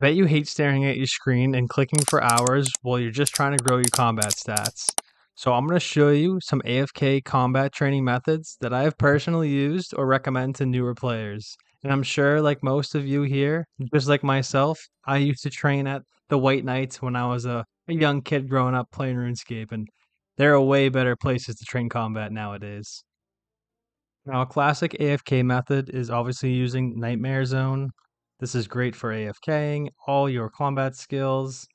Bet you hate staring at your screen and clicking for hours while you're just trying to grow your combat stats. So I'm going to show you some AFK combat training methods that I have personally used or recommend to newer players. And I'm sure, like most of you here, just like myself, I used to train at the White Knights when I was a, a young kid growing up playing RuneScape, and there are way better places to train combat nowadays. Now, a classic AFK method is obviously using Nightmare Zone. This is great for AFKing all your combat skills.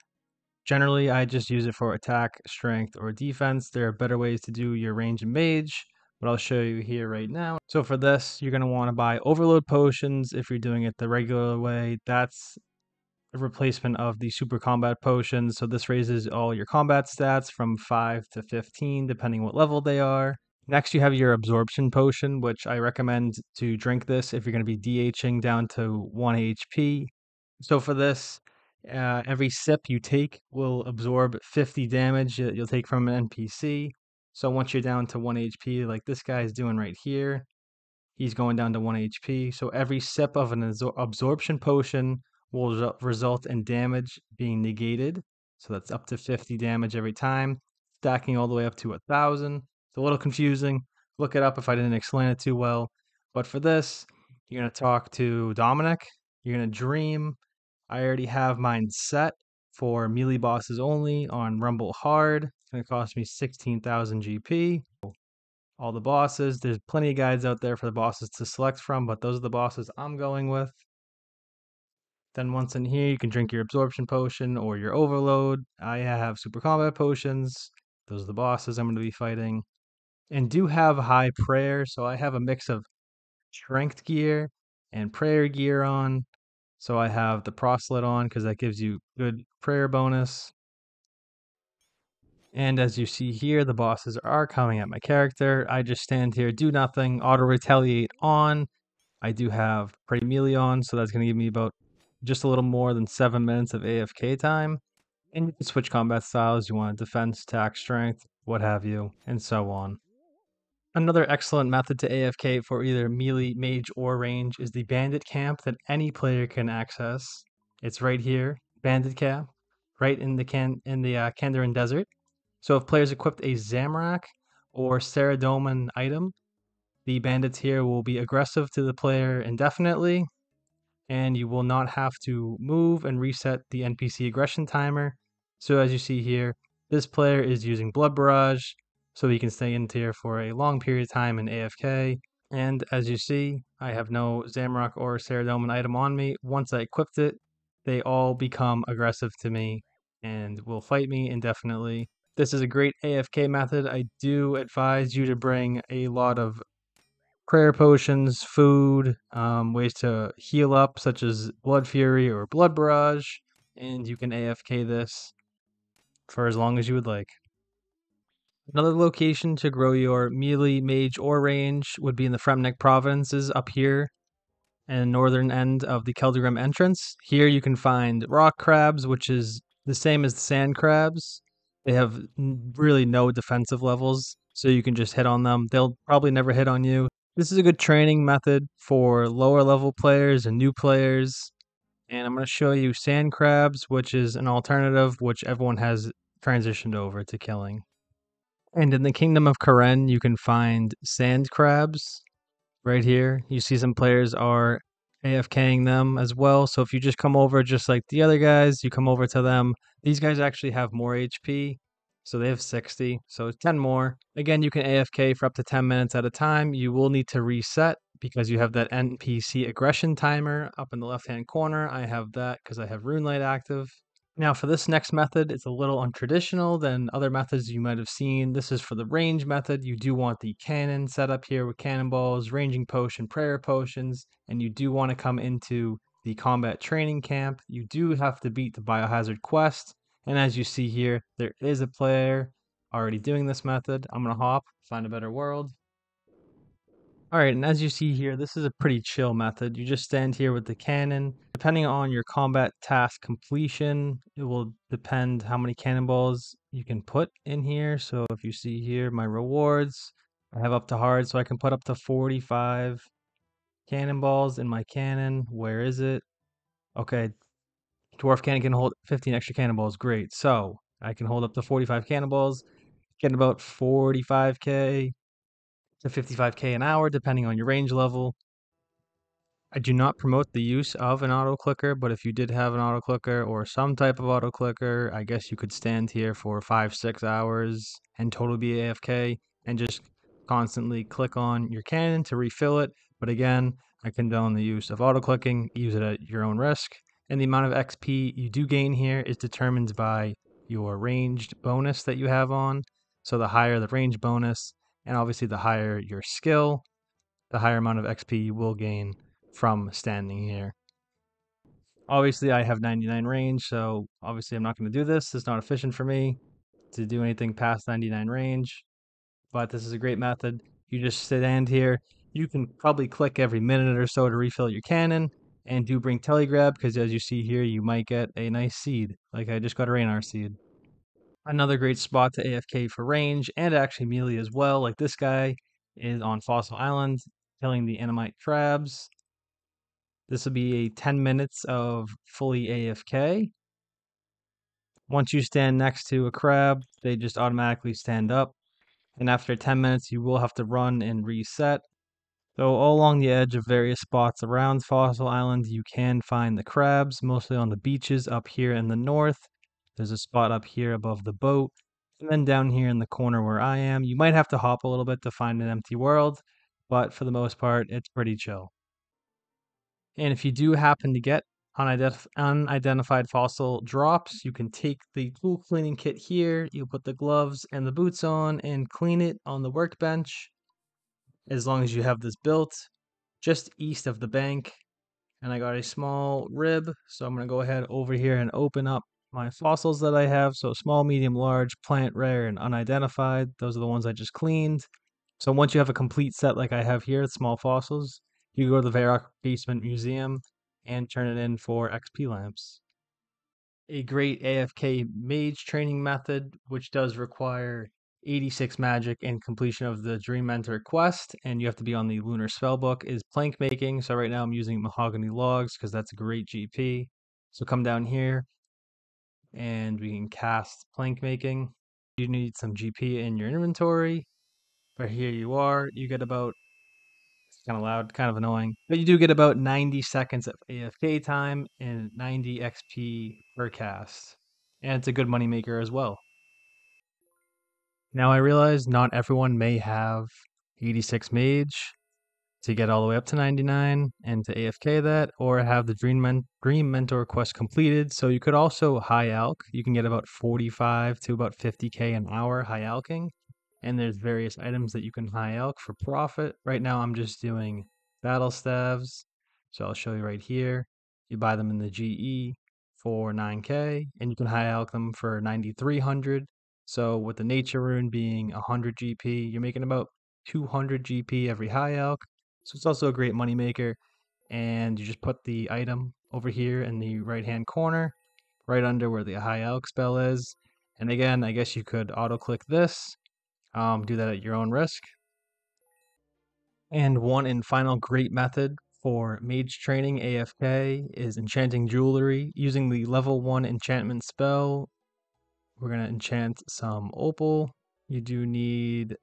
Generally, I just use it for attack, strength, or defense. There are better ways to do your range and mage, but I'll show you here right now. So for this, you're going to want to buy overload potions if you're doing it the regular way. That's a replacement of the super combat potions. So this raises all your combat stats from 5 to 15, depending what level they are. Next, you have your absorption potion, which I recommend to drink this if you're going to be DHing down to 1 HP. So for this, uh, every sip you take will absorb 50 damage that you'll take from an NPC. So once you're down to 1 HP, like this guy is doing right here, he's going down to 1 HP. So every sip of an absor- absorption potion will result in damage being negated. So that's up to 50 damage every time, stacking all the way up to a 1,000. It's a little confusing. Look it up if I didn't explain it too well. But for this, you're going to talk to Dominic. You're going to dream. I already have mine set for melee bosses only on Rumble Hard. It's going to cost me 16,000 GP. All the bosses, there's plenty of guides out there for the bosses to select from, but those are the bosses I'm going with. Then once in here, you can drink your absorption potion or your overload. I have super combat potions. Those are the bosses I'm going to be fighting and do have high prayer. So I have a mix of strength gear and prayer gear on. So I have the proselyte on because that gives you good prayer bonus. And as you see here, the bosses are coming at my character. I just stand here, do nothing, auto retaliate on. I do have pray melee on, so that's going to give me about just a little more than seven minutes of AFK time. And you can switch combat styles. You want defense, attack, strength, what have you, and so on. Another excellent method to AFK for either melee, mage, or range is the bandit camp that any player can access. It's right here, bandit camp, right in the can in the uh, Kandarin Desert. So if players equipped a Zamorak or Saradomin item, the bandits here will be aggressive to the player indefinitely, and you will not have to move and reset the NPC aggression timer. So as you see here, this player is using Blood Barrage, so he can stay in tier for a long period of time in AFK. And as you see, I have no Zamorak or Saradomin item on me. Once I equipped it, they all become aggressive to me and will fight me indefinitely. This is a great AFK method. I do advise you to bring a lot of prayer potions, food, um, ways to heal up, such as Blood Fury or Blood Barrage, and you can AFK this for as long as you would like. Another location to grow your melee, mage, or range would be in the Fremennik provinces up here and northern end of the Keldagrim entrance. Here you can find rock crabs, which is the same as the sand crabs. They have really no defensive levels, so you can just hit on them. They'll probably never hit on you. This is a good training method for lower level players and new players. And I'm going to show you sand crabs, which is an alternative which everyone has transitioned over to killing. And in the kingdom of Kourend, you can find sand crabs right here. You see some players are AFKing them as well. So if you just come over just like the other guys, you come over to them. These guys actually have more HP. So they have 60. So 10 more. Again, you can AFK for up to 10 minutes at a time. You will need to reset because you have that NPC aggression timer up in the left hand corner. I have that because I have RuneLite active. Now for this next method, it's a little untraditional than other methods you might have seen. This is for the range method. You do want the cannon set up here with cannonballs, ranging potion, prayer potions, and you do want to come into the combat training camp. You do have to beat the biohazard quest. And as you see here, there is a player already doing this method. I'm going to hop, find a better world. All right, and as you see here, this is a pretty chill method. You just stand here with the cannon. Depending on your combat task completion, it will depend how many cannonballs you can put in here. So if you see here, my rewards, I have up to hard, so I can put up to 45 cannonballs in my cannon. Where is it? Okay, Dwarf cannon can hold 15 extra cannonballs. Great. So I can hold up to 45 cannonballs, get about 45k to 55k an hour, depending on your range level. I do not promote the use of an auto clicker, but if you did have an auto clicker or some type of auto clicker, I guess you could stand here for five, six hours and totally be AFK and just constantly click on your cannon to refill it. But again, I condone the use of auto clicking, use it at your own risk. And the amount of XP you do gain here is determined by your ranged bonus that you have on. So the higher the range bonus, and obviously the higher your skill, the higher amount of XP you will gain from standing here. Obviously, I have 99 range, so obviously I'm not going to do this. It's not efficient for me to do anything past 99 range, but this is a great method. You just stand here. You can probably click every minute or so to refill your cannon, and do bring telegrab, because as you see here, you might get a nice seed, like I just got a Ranarr seed. Another great spot to AFK for range, and actually melee as well, like this guy is on Fossil Island, killing the Ammonite crabs. This will be a 10 minutes of fully AFK. Once you stand next to a crab, they just automatically stand up. And after 10 minutes, you will have to run and reset. So all along the edge of various spots around Fossil Island, you can find the crabs, mostly on the beaches up here in the north. There's a spot up here above the boat. And then down here in the corner where I am, you might have to hop a little bit to find an empty world, but for the most part, it's pretty chill. And if you do happen to get unidentif- unidentified fossil drops, you can take the tool cleaning kit here. You put the gloves and the boots on and clean it on the workbench as long as you have this built just east of the bank. And I got a small rib, so I'm going to go ahead over here and open up my fossils that I have. So small, medium, large, plant, rare, and unidentified. Those are the ones I just cleaned. So once you have a complete set like I have here, small fossils, you go to the Varrock Basement Museum and turn it in for XP lamps. A great AFK mage training method, which does require 86 magic and completion of the Dream Mentor quest, and you have to be on the Lunar Spellbook, is plank making. So right now I'm using mahogany logs because that's a great GP. So come down here and we can cast plank making. You need some GP in your inventory, but here you are. You get about kind of loud, kind of annoying. But you do get about 90 seconds of AFK time and 90 XP per cast. And it's a good money maker as well. Now I realize not everyone may have 86 mage to get all the way up to 99 and to AFK that, or have the Dream, Men- Dream Mentor quest completed. So you could also high alch. You can get about 45 to about 50k an hour high alching and there's various items that you can high alch for profit. Right now I'm just doing battle staves. So I'll show you right here. You buy them in the GE for 9k and you can high alch them for 9300. So with the nature rune being 100 GP, you're making about 200 GP every high alch. So it's also a great money maker. And you just put the item over here in the right hand corner, right under where the high alch spell is. And again, I guess you could auto click this um, do that at your own risk. And one and final great method for mage training AFK is enchanting jewelry using the level 1 enchantment spell. We're going to enchant some opal. You do need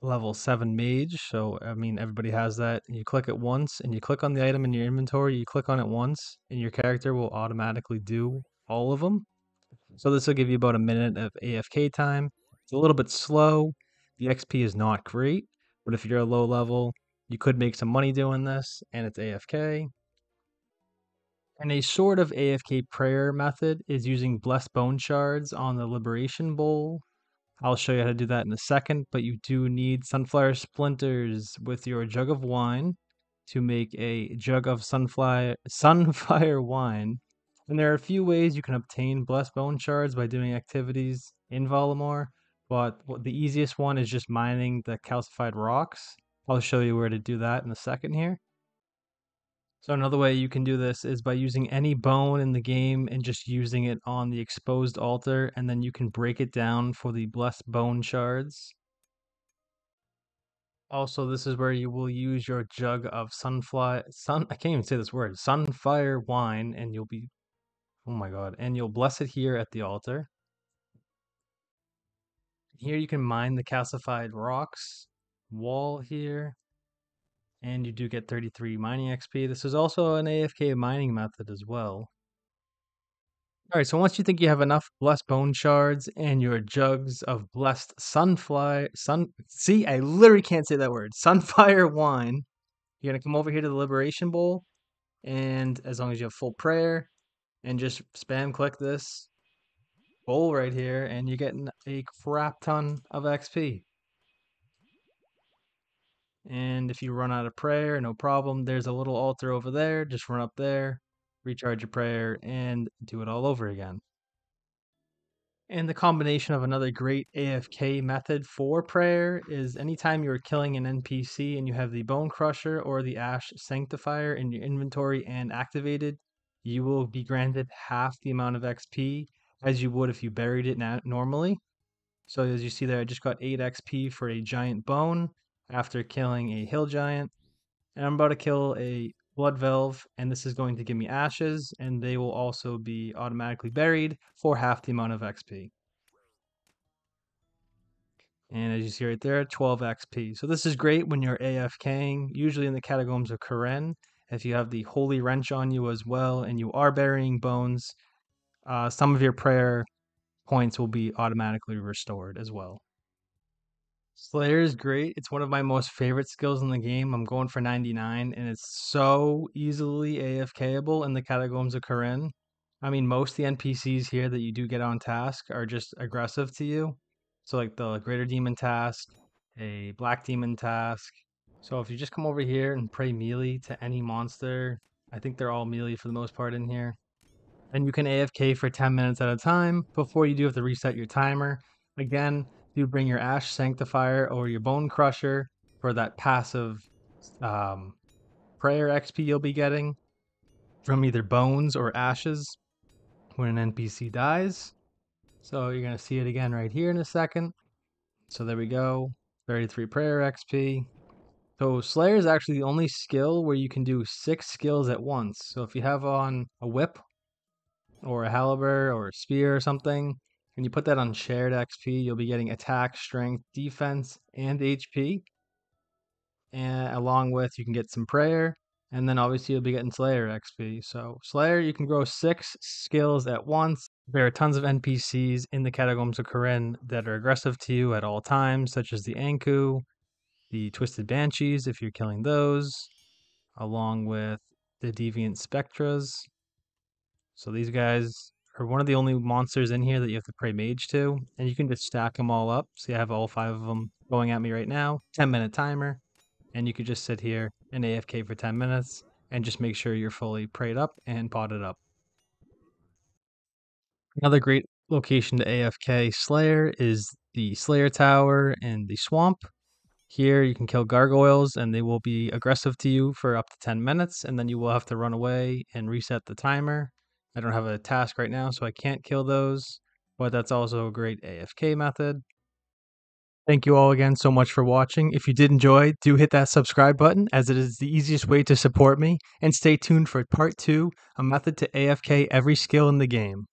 level 7 mage, so I mean everybody has that. You click it once and you click on the item in your inventory, you click on it once and your character will automatically do all of them. Mm-hmm. So this will give you about a minute of AFK time. It's a little bit slow. The XP is not great, but if you're a low level, you could make some money doing this, and it's AFK. And a sort of AFK prayer method is using Blessed Bone Shards on the Liberation Bowl. I'll show you how to do that in a second, but you do need sunflower splinters with your jug of wine to make a jug of sunflower sunfire wine. And there are a few ways you can obtain blessed bone shards by doing activities in Varlamore. But the easiest one is just mining the calcified rocks. I'll show you where to do that in a second here. So another way you can do this is by using any bone in the game and just using it on the exposed altar, and then you can break it down for the blessed bone shards. Also, this is where you will use your jug of sunfly sun I can't even say this word, sunfire wine, and you'll be Oh my god. And you'll bless it here at the altar. Here you can mine the calcified rocks wall here. And you do get 33 mining XP. This is also an AFK mining method as well. All right, so once you think you have enough blessed bone shards and your jugs of blessed sunfly sun see, I literally can't say that word. Sunfire wine. You're gonna come over here to the libation bowl, and as long as you have full prayer, and just spam click this bowl right here, and you're getting a crap ton of XP. And if you run out of prayer, no problem. There's a little altar over there. Just run up there, recharge your prayer, and do it all over again. And the combination of another great AFK method for prayer is anytime you're killing an NPC and you have the Bone Crusher or the Ash Sanctifier in your inventory and activated, you will be granted half the amount of XP as you would if you buried it normally. So as you see there, I just got 8 XP for a giant bone after killing a hill giant. And I'm about to kill a bloodveld, and this is going to give me ashes, and they will also be automatically buried for half the amount of XP. And as you see right there, 12 XP. So this is great when you're AFKing, usually in the Catacombs of Kourend. If you have the Holy Wrench on you as well, and you are burying bones, uh, some of your prayer points will be automatically restored as well. Slayer is great. It's one of my most favorite skills in the game. I'm going for 99, and it's so easily AFKable in the Catacombs of Kourend. I mean, most the NPCs here that you do get on task are just aggressive to you. So, like the Greater Demon task, a Black Demon task. So, if you just come over here and pray melee to any monster, I think they're all melee for the most part in here. And you can AFK for 10 minutes at a time before you do have to reset your timer. Again, you bring your Ash Sanctifier or your Bone Crusher for that passive um, prayer XP you'll be getting from either bones or ashes when an NPC dies. So you're going to see it again right here in a second. So there we go. 33 prayer XP. So Slayer is actually the only skill where you can do six skills at once. So if you have on a whip or a halberd or a spear or something, and you put that on shared XP, you'll be getting attack, strength, defense, and HP. And along with, you can get some prayer, and then obviously you'll be getting Slayer XP. So Slayer, you can grow six skills at once. There are tons of NPCs in the Catacombs of Kourend that are aggressive to you at all times, such as the Ankou, the Twisted Banshees, if you're killing those, along with the Deviant Spectres. So these guys are one of the only monsters in here that you have to pray mage to, and you can just stack them all up. See, I have all five of them going at me right now. 10 minute timer, and you could just sit here and AFK for 10 minutes and just make sure you're fully prayed up and potted up. Another great location to AFK Slayer is the Slayer Tower and the Swamp. Here you can kill gargoyles and they will be aggressive to you for up to 10 minutes and then you will have to run away and reset the timer I don't have a task right now, so I can't kill those, but that's also a great AFK method. Thank you all again so much for watching. If you did enjoy, do hit that subscribe button as it is the easiest way to support me, and stay tuned for part 2, a method to AFK every skill in the game.